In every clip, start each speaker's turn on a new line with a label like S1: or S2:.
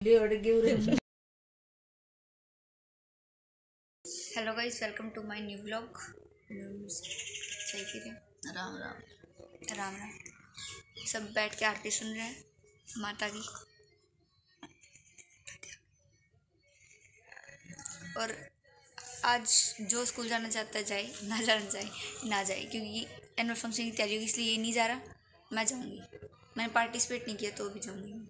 S1: Hello guys welcome to my new blog सही कह रहे
S2: राम राम।
S1: राम राम सब बैठ के आरती सुन रहे हैं माता की। और आज जो स्कूल जाना चाहता है जाए ना जाना चाहे ना जाए क्योंकि एनुअल फ़ंक्शन की तैयारी होगी इसलिए ये नहीं जा रहा। मैं जाऊँगी। मैंने पार्टिसिपेट नहीं किया तो भी जाऊँगी।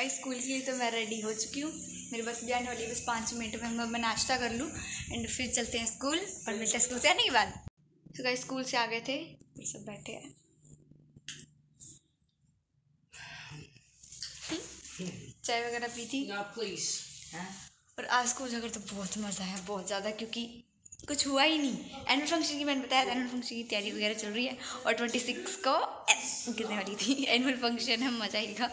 S1: गाइस स्कूल के लिए तो मैं रेडी हो चुकी हूँ। मेरी बस भी आने वाली है बस पाँच मिनट में मैं मैं नाश्ता कर लूँ एंड फिर चलते हैं स्कूल। और मिलते हैं स्कूल से आने के बाद तो गाइस स्कूल से आ गए थे। ये सब बैठे हैं। चाय वगैरह पी थी।
S2: प्लीज़
S1: और आज स्कूल जाकर तो बहुत मज़ा आया बहुत ज़्यादा क्योंकि कुछ हुआ ही नहीं। एनुअल फ़ंक्शन की मैंने बताया एनुअल फ़ंक्शन की तैयारी वगैरह चल रही है। और ट्वेंटी सिक्स को गिरने वाली थी। एनुअल फ़ंक्शन है मज़ा आएगा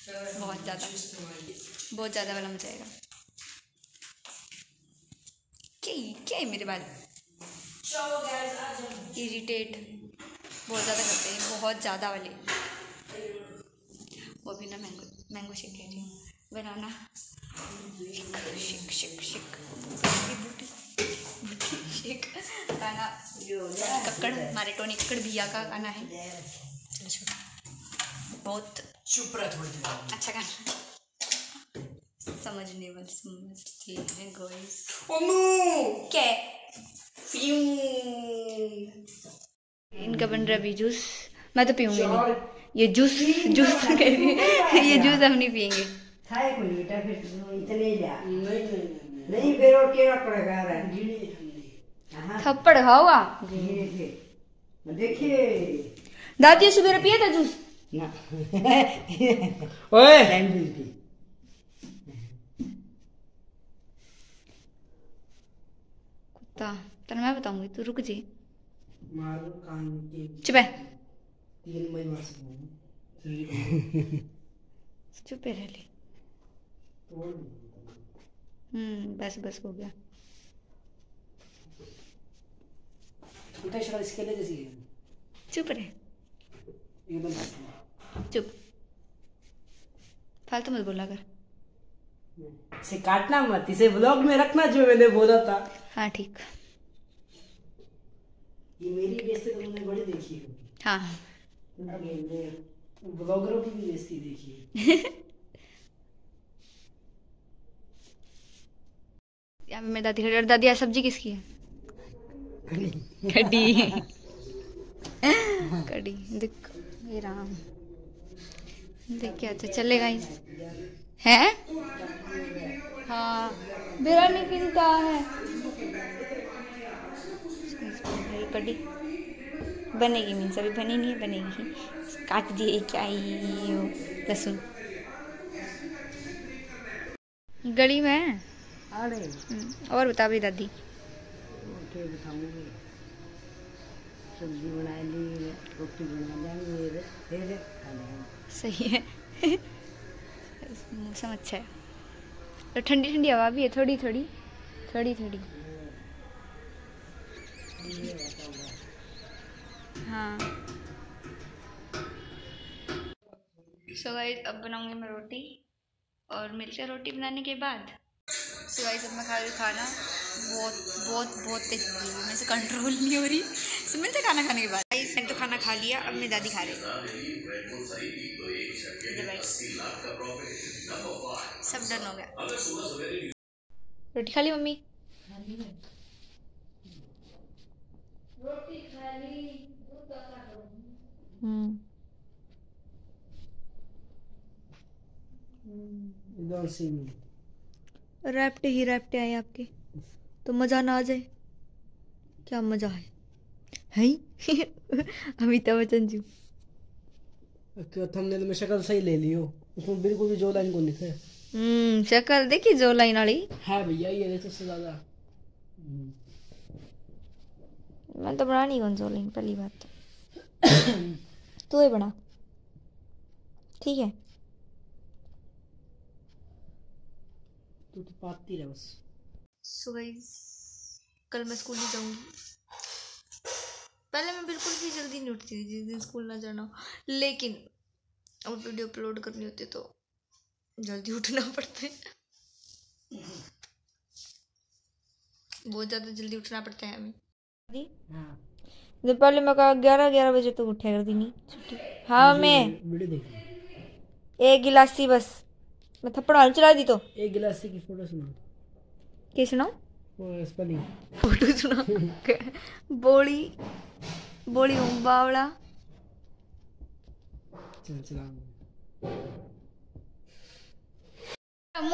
S1: बहुत ज़्यादा। बहुत ज़्यादा वाला मज़ा आएगा। क्या क्या है मेरे बाल इरिटेट बहुत ज़्यादा करते हैं, बहुत ज़्यादा वाले। वो भी ना मैंगो मैंगो शेक कह रही हूँ। बनाना। शेक शेक शेक बूटी बूटी शेक गाना कक्कड़, हमारे टोनी कक्कड़ भैया का गाना है। चलो छोड़ो। बहुत
S2: चुप रह थोड़ी देर
S1: अच्छा गाना समझने वाले समझते हैं गोइस
S2: ओनू
S1: क्या इनका बन रहा अभी जूस। मैं तो पीऊँगी नहीं। ये जूस जूस कह रही है। ये जूस हम नहीं पियेंगे।
S3: खाए को बेटा फिर तू इतने लिया
S2: नहीं नहीं
S3: नहीं फिर और केड़ा पड़ेगा
S1: थप्पड़ खाओगा
S3: देखिए।
S1: दादी सुबह पिया था जूस?
S3: ना।
S2: ओए।
S3: बिल्कुल
S1: कुत्ता तेरे मैं बताऊँगी तू रुक जी।
S2: मारो कान के
S1: चुप है।
S2: तीन महीने मार सकूँ
S1: चुप है रह ले। हम्म बस बस हो गया।
S2: इसके लिए जैसी है
S1: चुप रहे।
S2: एकदम
S1: चुप। फालतू मत बोला कर।
S2: इसे काटना मत इसे ब्लॉग में रखना जो मैंने बोला था।
S1: हाँ ठीक।
S2: ये मेरी बेइज्जती तो तुमने बड़ी देखी होगी।
S1: हाँ।
S2: ब्लॉगरों की भी बेइज्जती देखी है।
S1: यहाँ पे मेरी दादी खड़ी और दादी आज सब्ज़ी किसकी है? कड़ी कड़ी देख। ये राम। देख क्या अच्छा चलेगा ही। है? हाँ। बिरयानी किनका है। कड़ी बनेगी मीन्स अभी बनी नहीं है बनेगी काट दिए क्या ये लहसुन। गली में
S3: अरे।
S1: हम्म, और बता भी दादी।
S3: सब्ज़ी बना ली रोटी बना लेंगे
S1: सही है। मौसम अच्छा है। और ठंडी ठंडी हवा भी है थोड़ी थोड़ी थोड़ी थोड़ी हाँ। सो गाइस अब बनाऊँगी मैं रोटी। और मिलते रोटी बनाने के बाद। सो गाइस अब मैं खा रही खाना। बहुत बहुत बहुत तेज मेरे से कंट्रोल नहीं हो रही। सो मिलते हैं खाना खाने के बाद गाइस मैंने तो खाना खा लिया अब मेरी दादी खा रही है। सब डन हो गया। रोटी खा ली मम्मी? हम्म। रैप्टे ही रैप्टे आए आपके। तो मज़ा ना आ जाए। क्या मज़ा है? हैं? अमिताभ बच्चन जी
S2: थंबनेल में शक्ल सही ले लियो। उसमें बिल्कुल भी जो लाइन को लिखा है।
S1: हम्म शक्ल देखी जो लाइन वाली?
S2: है भैया ये देखो सबसे ज़्यादा।
S1: मैं तो बना नहीं कौन जो लाइन पहली बात तो। ही बना। ठीक है।
S2: तू तो पाती रह बस।
S1: सो गाइस कल मैं स्कूल नहीं जाऊँगी। पहले मैं बिल्कुल भी जल्दी नहीं उठती थी जिस दिन स्कूल ना जाना हो। लेकिन अब वीडियो अपलोड करनी होती तो जल्दी उठना पड़ता। है बहुत ज़्यादा जल्दी उठना पड़ता है हमें।
S3: हाँ।
S1: पहले मैं कहा ग्यारह ग्यारह बजे तक उठा कर दी नहीं छुट्टी। हाँ मैं।
S2: वीडियो देख रही
S1: एक गिलासी बस। मैं थप्पड़ हाल चला दी तो।
S2: एक गिलास की फ़ोटो सुना।
S1: क्या सुनाओ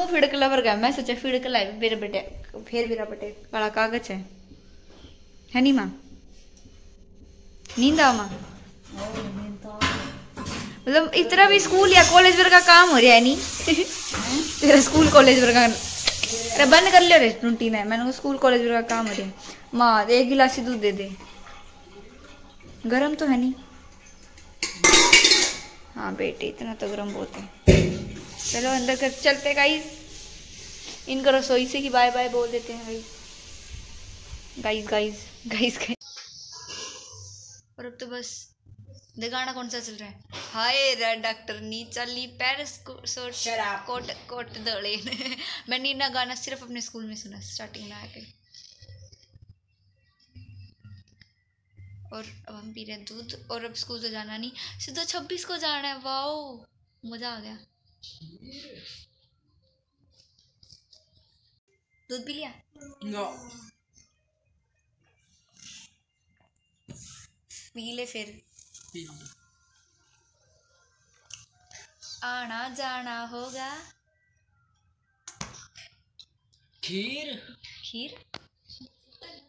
S1: फिड़क लवर गया मैं सोचा फिड़क मेरे बेटे फिर मेरा बेटे काला कागज़ है। है नहीं माँ? नींद आओ माँ? मतलब इतना भी स्कूल या कॉलेज वर्ग का काम हो रहा है नहीं तेरा स्कूल कॉलेज वर्ग का अरे बंद कर लियो रे रूटीन है मैंने स्कूल, कॉलेज का काम हो रहा माँ, एक गिलास ही दूध दे दे। गरम तो है नहीं। हाँ बेटे, इतना तो गरम बहुत है। चलो अंदर कर, चलते गाइस इनको रसोई से ही बाय बाय बोल देते हैं गाइस गाइस गाइस गाइस और अब तो बस दे गाना कौन सा चल रहा है? हाय रे डॉक्टर नी चली पेरिस कोट कोट दड़े मैंने ना गाना सिर्फ़ अपने स्कूल में सुना स्टार्टिंग में आके। और अब हम पी रहे हैं दूध और अब स्कूल तो जाना नहीं। सीधा छब्बीस को जाना है वाओ मज़ा आ गया। दूध पी लिया?
S2: नो
S1: पी ले फिर। आना जाना होगा
S2: खीर
S1: खीर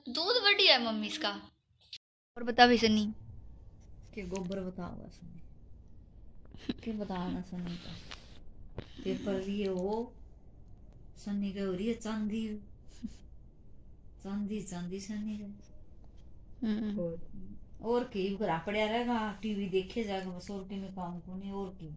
S1: दूध बढ़िया है मम्मी इसका और बता भी सनी
S3: के गोबर बताओगा सनी के बताना सनी का पेपर लिए हो सनी का हो रही है चांदी चांदी चांदी सनी का
S2: और
S3: और की घरा पड़िया रहेगा टीवी देखे जाएगा बस और की में काम को नहीं और की?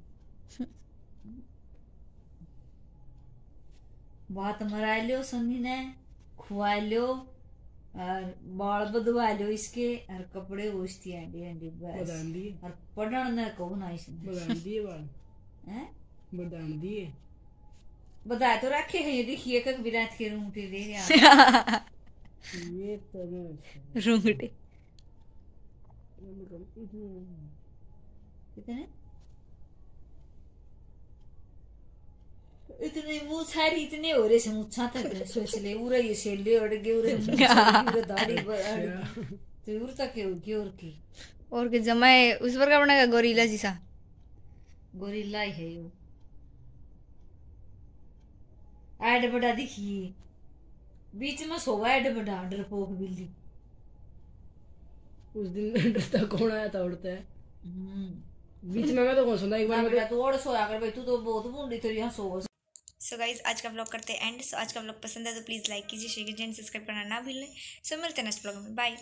S3: बात मरा लियो सनी ने खुआ लियो और बाल बदवा लियो इसके और कपड़े उसती हंडी हंडी बस। और पढ़न ने कहू ना इसने
S2: बदान दिए बाल।
S3: हैं?
S2: बदान दिए।
S3: बता तो रखे है ये देखिए कक विराट के रूम पे दे रहा
S2: ये तो मैं
S1: रूंगटे।
S3: इतने सारी इतने हो रहे से मुच्छा तक। सोच ले उरे ये शेले अड़ गए उरे मुच्छा, उरे दाढ़ी तो उर तक के और की।
S1: और के जमाए उस पर का बनेगा? गोरीला जैसा।
S3: गोरिल्ला ही है बड़ा दिखिए बीच में सोवा ऐड बड़ा डरपोक बिल्ली
S2: उस दिन डरता कौन आया था उड़ता? है
S3: हम्म।
S2: बीच में मैं तो कौन सुना? एक बार मैं
S3: बेटा तू और सोया कर भाई तू तो बहुत बूंदी तेरी यहाँ सो
S1: सो गाइज़ आज का ब्लॉग करते हैं एंड सो आज का ब्लॉग पसंद है तो प्लीज़ लाइक कीजिए शेयर कीजिए सब्सक्राइब करना ना भूलें सो मिलते हैं नेक्स्ट ब्लॉग में। बाय